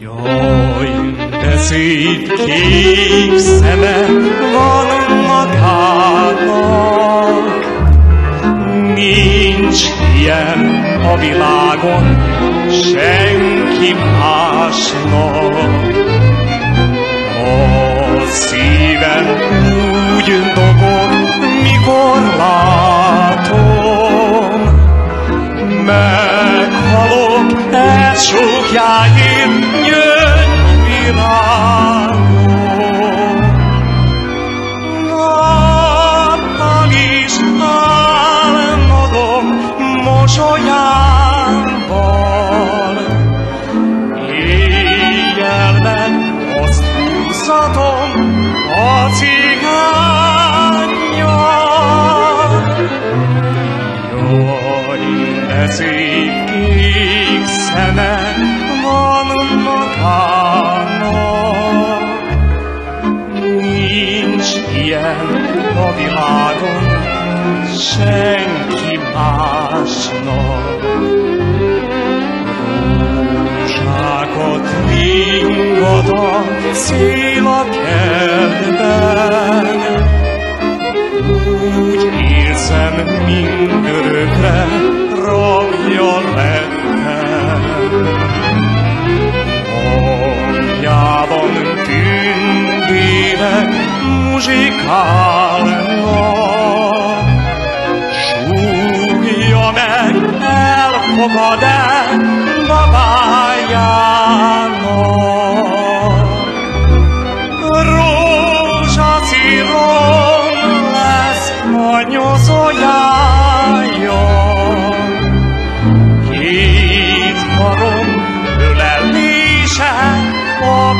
Jaj, de szép kék szeme van magának, Nincs ilyen a világon senki másnak. A szívem úgy dobog, mikor látom, meghalok, 屬也厭於別行。Szép kék szeme van magának. Nincs ilyen a világon senki másnak. Rózsákat ringat a szél a muzsikálnak, súgja meg, elfogad-e babájának. Rózsaszírom lesz a nyozójája, Két karom ölelése a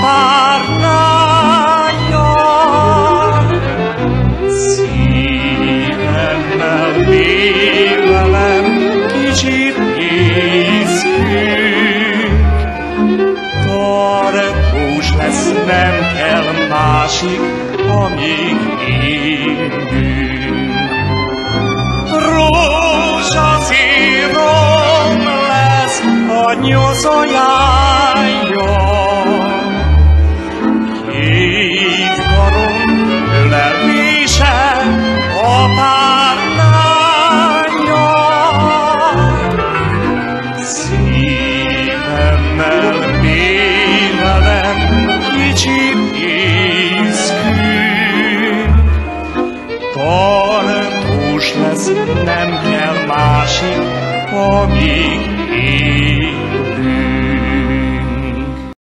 lesz, nem kell másik, amíg élünk. Rózsaszírom lesz a nyozójája. Két karom ölelése a párnája. Kicsit észkünk, Tartós lesz, nem kell másik, amíg én.